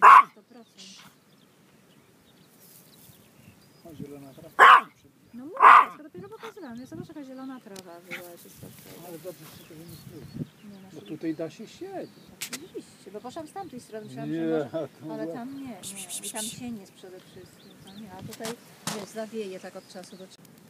100%. O, zielona trawa. No mówię, to dopiero pokazywałam. Ja zobacz jaka zielona trawa była się spotkała. Ale dobrze, że tego nie spróbuj. Nie Bo się tutaj da się siedzieć. Oczywiście, bo poszłam z tamtej strony, myślałam, Nie, że może... to Ale tam nie, nie. I tam cień jest przede wszystkim. Tam nie. A tutaj wiesz, zawieje tak od czasu do czasu.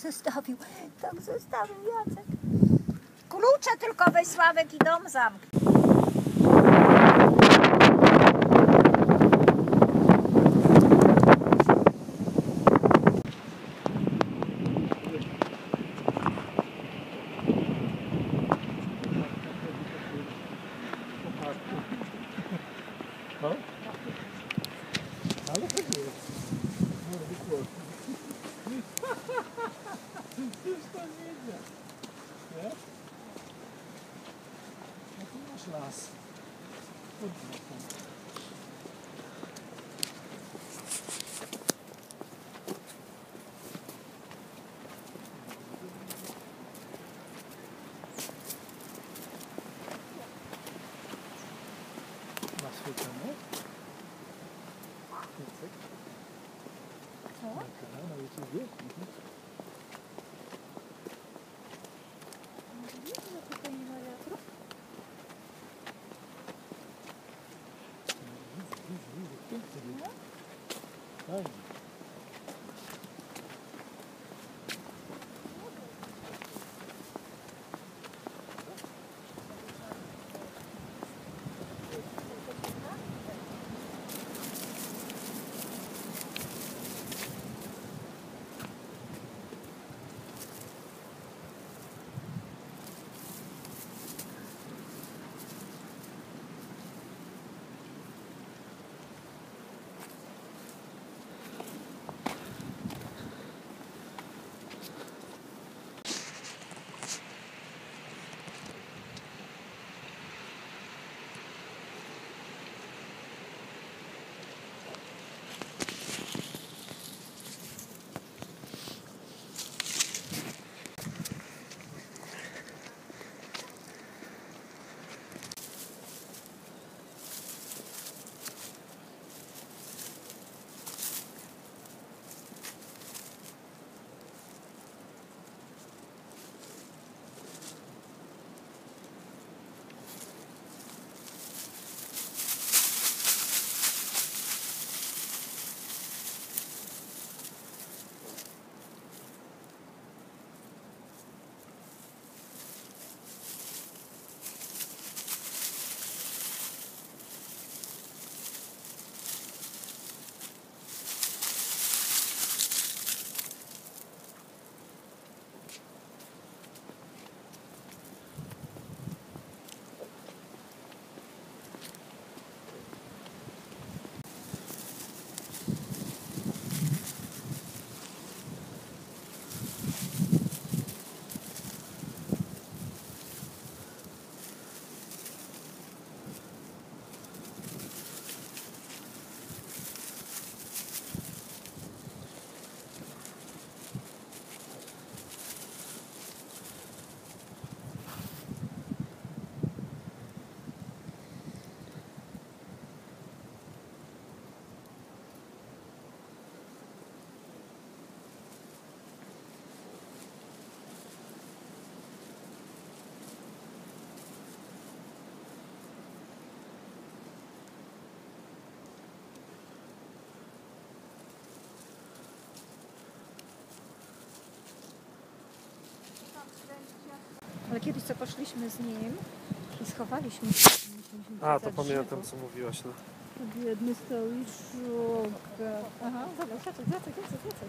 Zostawił, tak zostawił Jacek. Klucze tylko weź Sławek i dom zamknij. Nice. My kiedyś co poszliśmy z nim i schowaliśmy się. A, to pamiętam co mówiłaś. No. Biedny szuka. Aha, zobacz, Jacek, Jacek, Jacek, Jacek.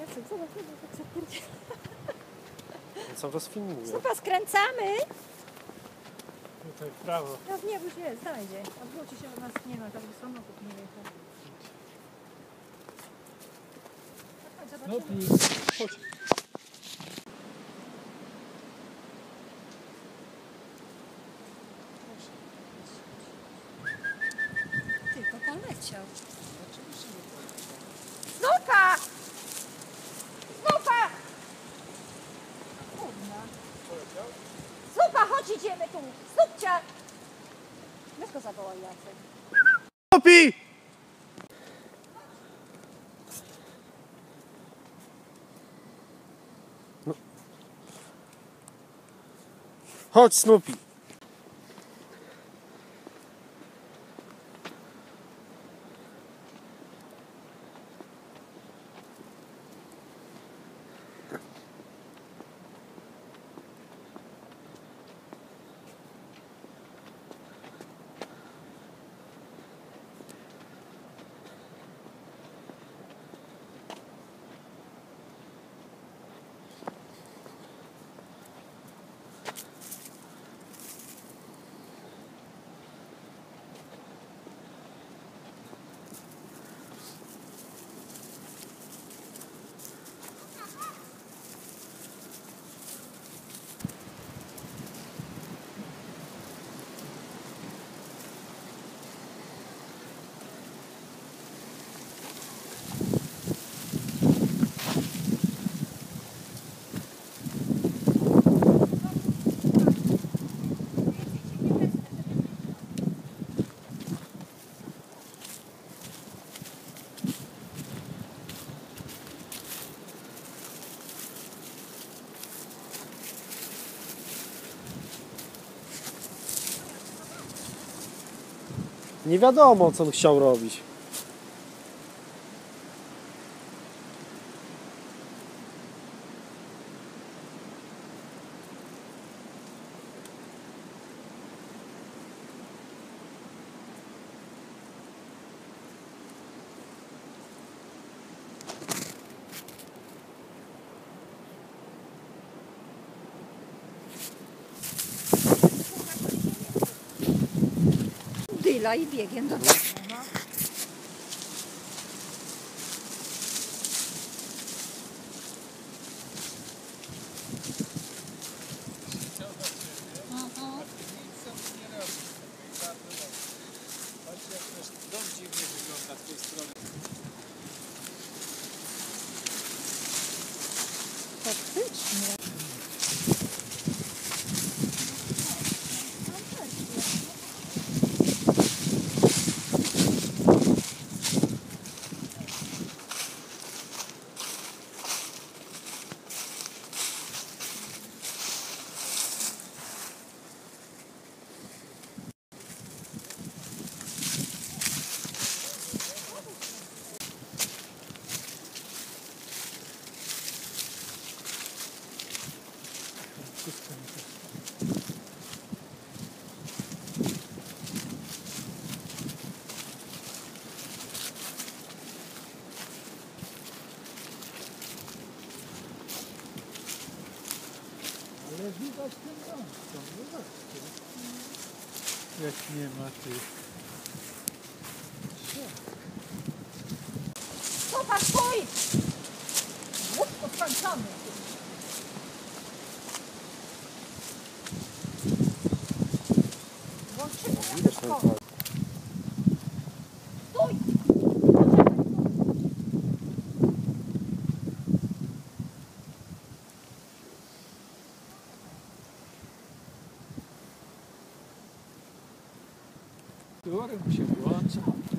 Jacek, zobacz, zobacz, cały czas filmuję. Super, skręcamy. Tutaj w prawo. No nie, już jest, znajdzie. Odwróci się, bo nas nie ma, tam samochód nie jechał. No zobaczymy. i chodź. Tylko poleciał. Snuka! Snuka! Kurna. Snuka, chodź idziemy tu. Snupcia! Weź go zawołaj, Jacek. Snoopy! No. Chodź Snoopy. Nie wiadomo co on chciał robić. Dyla i biegiem do domu. Ale widać ten dom. Tam, zobaczcie. Jak nie ma tych. Super, stój! Łup, odkończony. Włączymy na szkołę. Którym się włącza. I z tych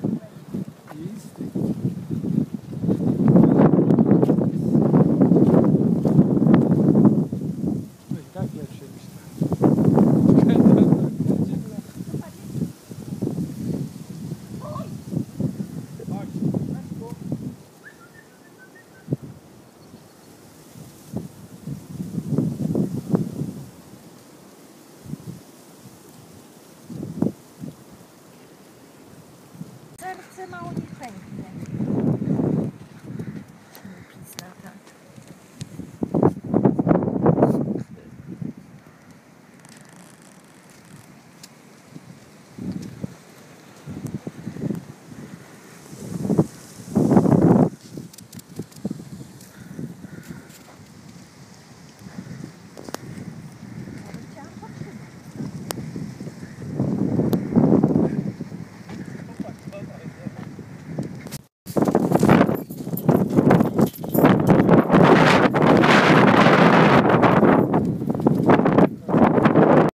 Maury.